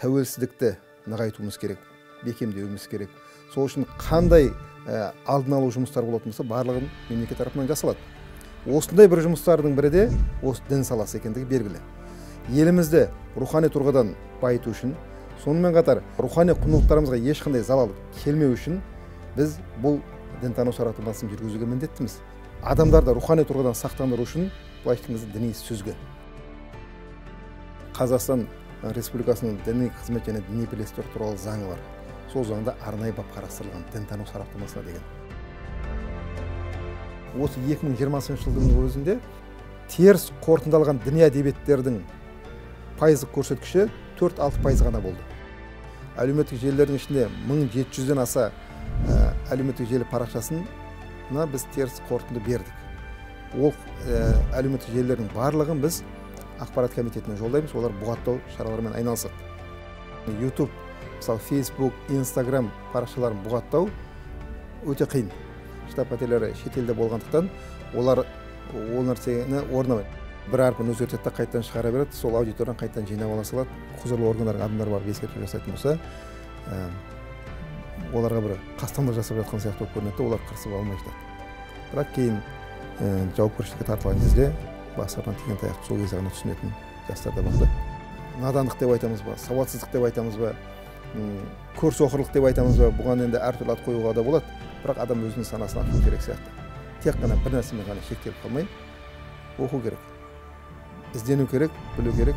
тәуелсіздікті нығайтуымыз керек бекемдеуіміз керек. Сол үшін қандай ә, алдын алу жұмыстары болатын болса барлығын мемлекет тарапынан жасалады. Осындай бір жұмыстардың бірі де осы дін саласы екендігі белгілі. Елімізді рухани тұрғыдан байыту үшін сонымен қатар рухани құндылықтарымызға ешқандай залал келмеу үшін біз бұл дінтану сараптамасын жүргізуге міндеттіміз. Адамдарды рухани тұрғыдан сақтандыру үшін былайша айтқан кезде діни сүзгі. Қазақстан республикасының діни қызмет және діни бірлестіктер туралы заңы бар. Сол заңда арнайы бап қарастырылған дінтану сараптамасына деген. Осы 2020 жылдың өзінде теріс қорытындалған діни әдебиеттердің пайыздық көрсеткіші 4-6 пайыз ғана болды. Әлеуметтік желілердің ішінде 1700-ден аса ә, әлеуметтік желі парақшасына біз теріс қорытынды бердік. Ол ә, әлеуметтік желілердің барлығын біз ақпарат комитетіне жолдаймыз. Олар бұғаттау шараларымен айналысады. Ютуб мысалы фейсбук инстаграм парақшаларын бұғаттау өте қиын. Штаб пәтерлері шетелде болғандықтан олар ол нәрсені орындамайды бір әрпін өзгертеді да қайтадан шығара береді. Сол аудиторияны қайтадан жинап ала салады. Құзырлы органдардың адамдары барып ескерту жасайтын болса ә, оларға бір қастандық жасап жатқан сияқты болып көрінеді олар қырсып алмай жатады. Бірақ кейін ә, жауапкершілікке тартылған кезде бастарынан тиген таяқты сол кезде ғана түсінетін жастар да да надандық деп айтамыз ба сауатсыздық деп айтамыз ба көрсоқырлық деп айтамыз ба бұған енді әртүрлі ат қоюға да болады. Бірақ адам өзінің санасын ашу керек сияқты. Тек қана бір нәрсемен ғана шектеліп қалмай оқу керек. Іздену керек білу керек.